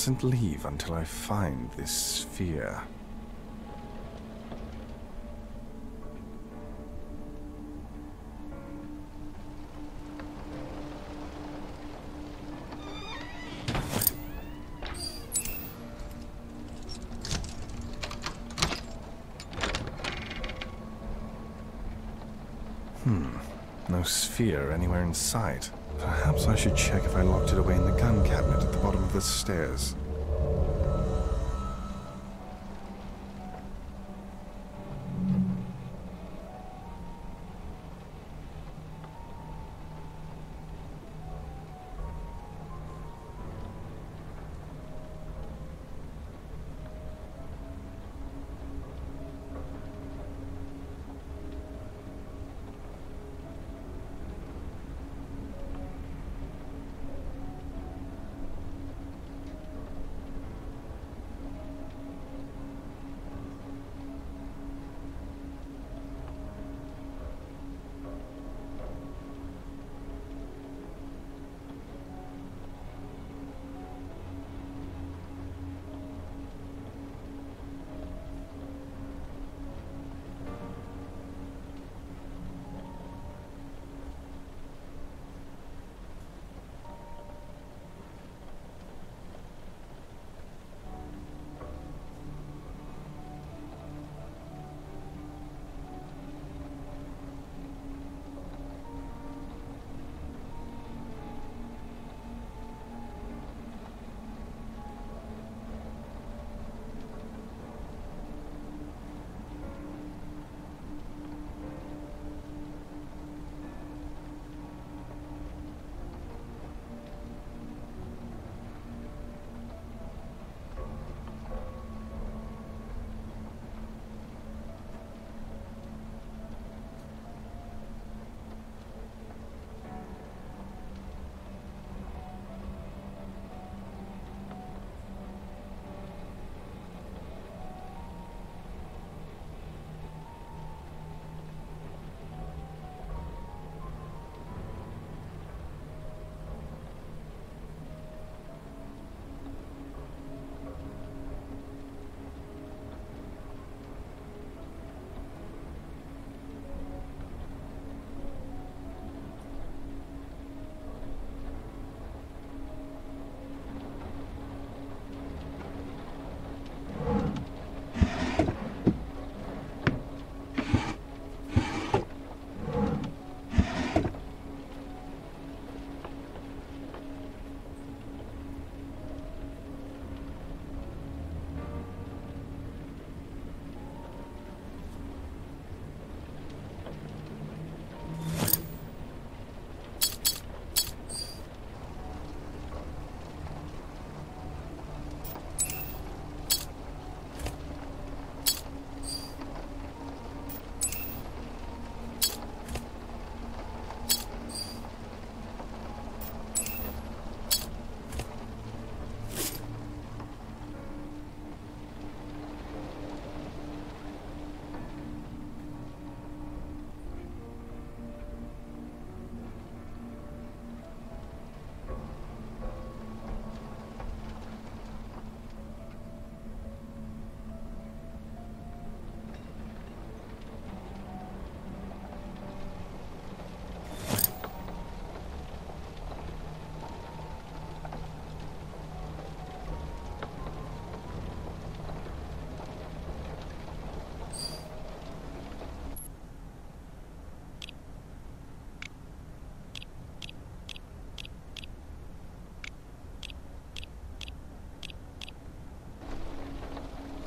mustn't leave until I find this sphere. Hmm, no sphere anywhere in sight. Perhaps I should check if I locked it away in the gun cabinet at the bottom of the stairs.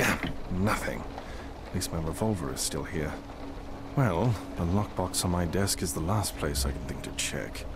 Damn, nothing. At least my revolver is still here. Well, the lockbox on my desk is the last place I can think to check.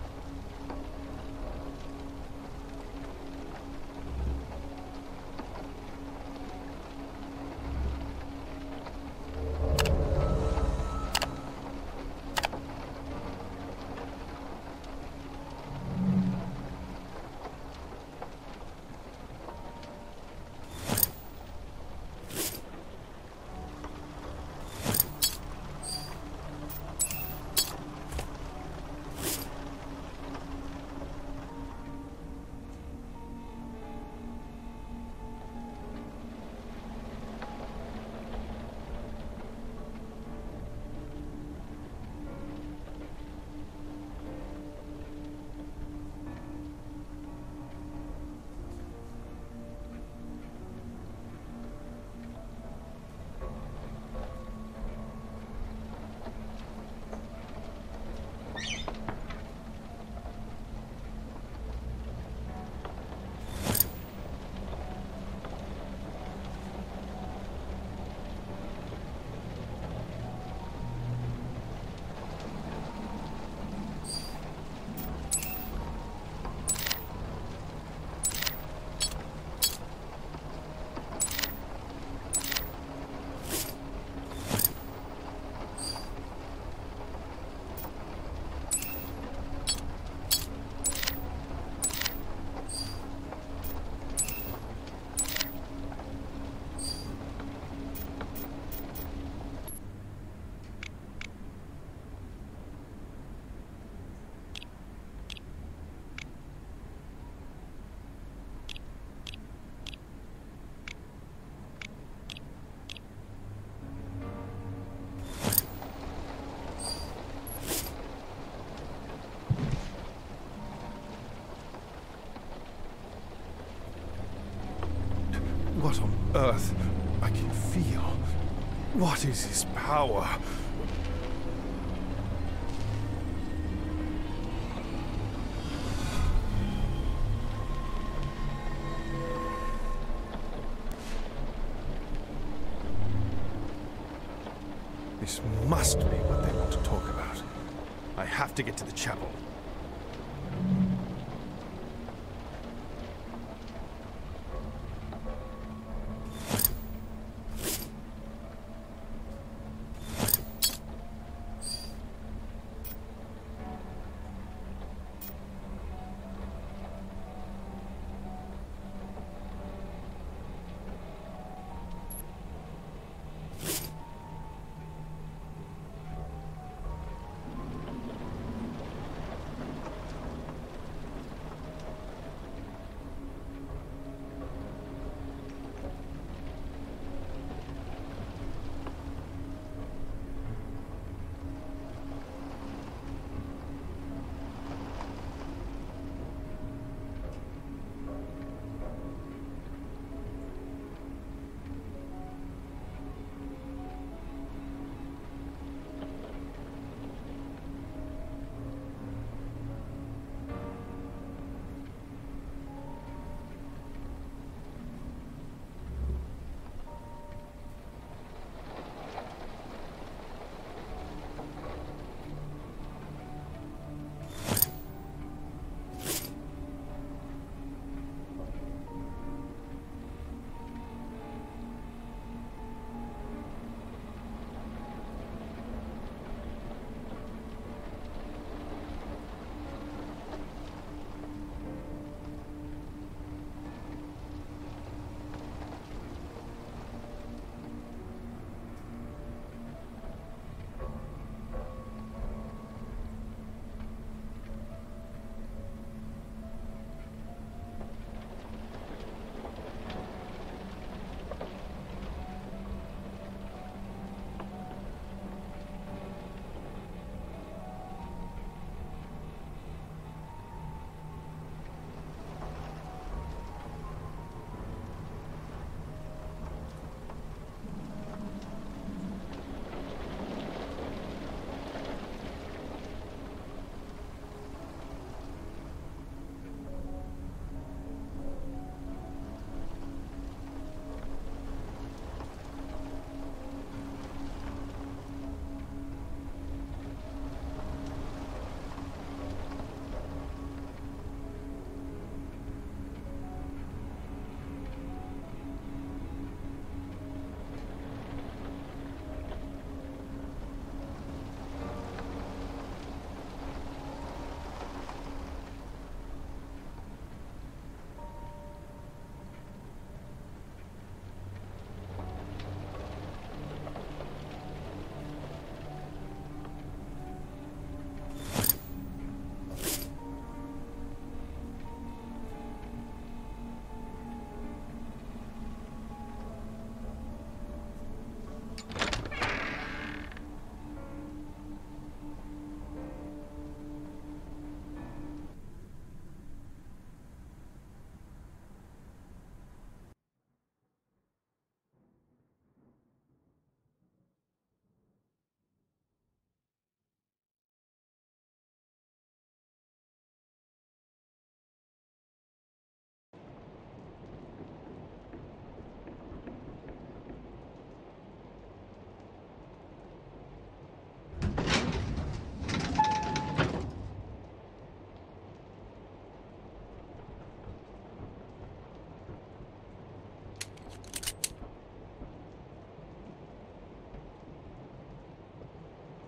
Earth? I can feel. What is his power?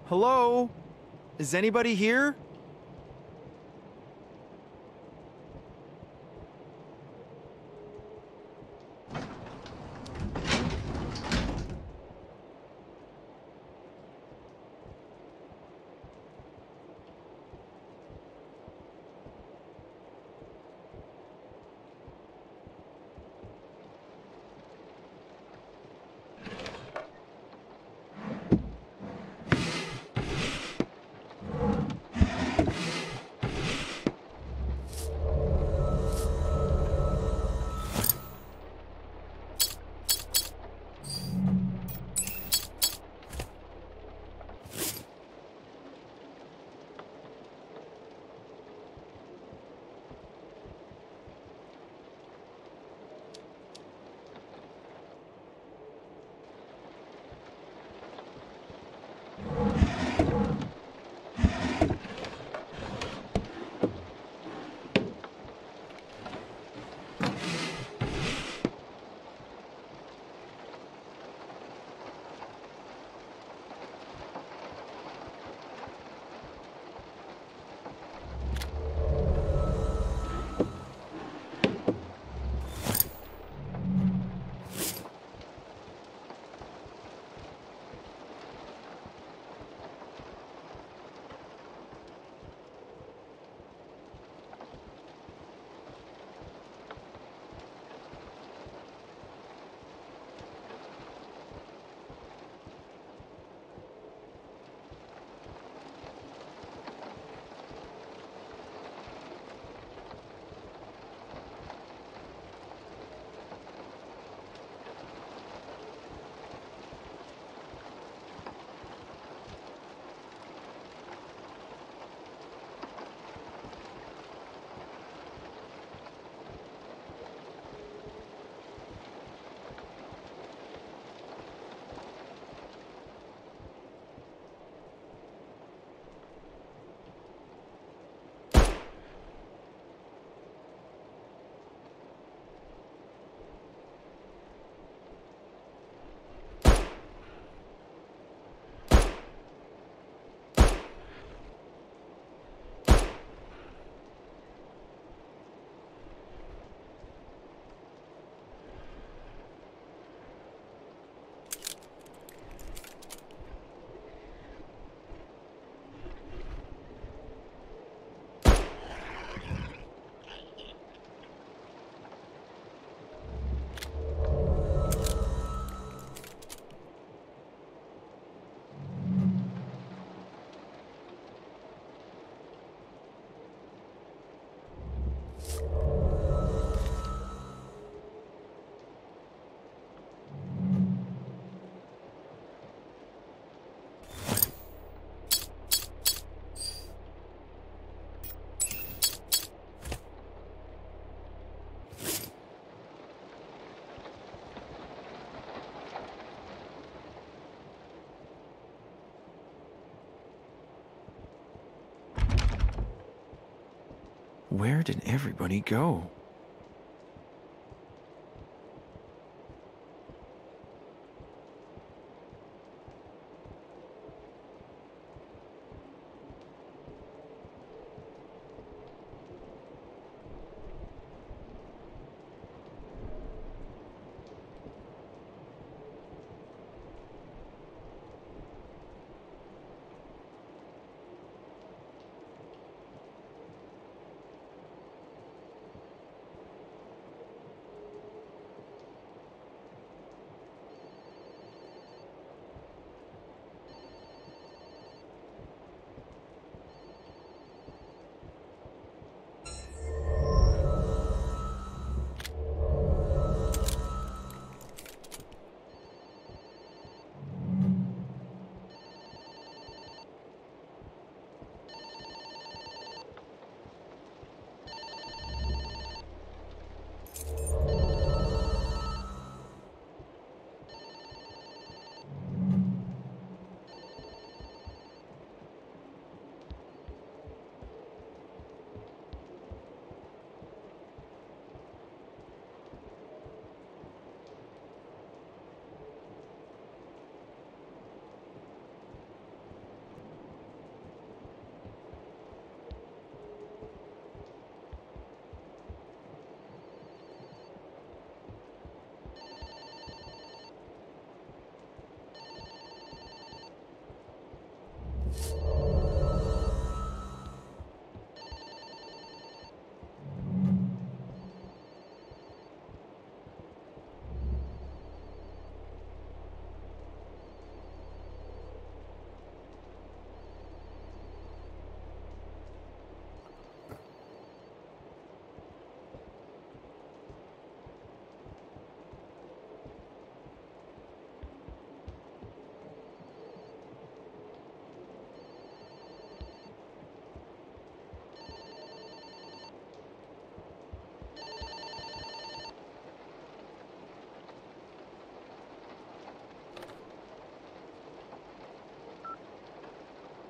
Hello? Is anybody here? Where did everybody go?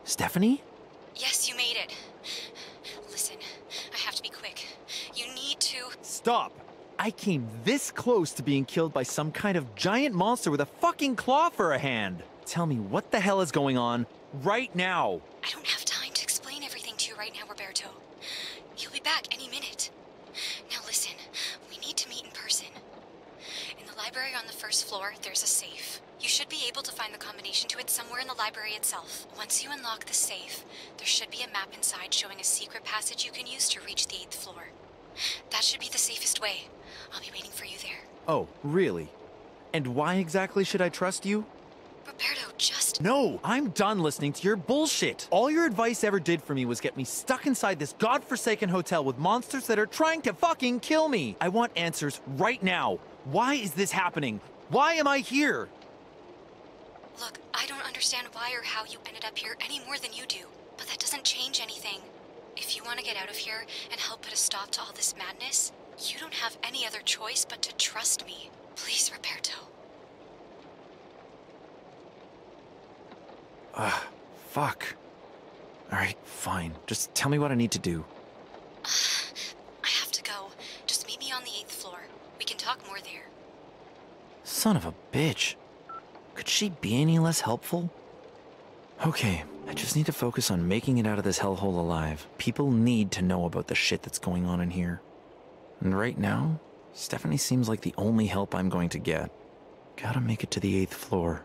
Stephanie? Yes, you made it. Listen, I have to be quick. You need to. Stop! I came this close to being killed by some kind of giant monster with a fucking claw for a hand. Tell me what the hell is going on right now. I don't have time to explain everything to you right now, Roberto. He'll be back any minute. Now listen, we need to meet in person. In the library on the first floor, there's a safe. You should be able to find the combination to it somewhere in the library itself. Once you unlock the safe, there should be a map inside showing a secret passage you can use to reach the eighth floor. That should be the safest way. I'll be waiting for you there. Oh, really? And why exactly should I trust you? Roberto, just. No, I'm done listening to your bullshit. All your advice ever did for me was get me stuck inside this godforsaken hotel with monsters that are trying to fucking kill me. I want answers right now. Why is this happening? Why am I here? Look, I don't understand why or how you ended up here any more than you do, but that doesn't change anything. If you want to get out of here and help put a stop to all this madness, you don't have any other choice but to trust me. Please, Roberto. Ah, fuck. Alright, fine. Just tell me what I need to do. I have to go. Just meet me on the eighth floor. We can talk more there. Son of a bitch. Could she be any less helpful? Okay, I just need to focus on making it out of this hellhole alive. People need to know about the shit that's going on in here. And right now, Stephanie seems like the only help I'm going to get. Gotta make it to the eighth floor.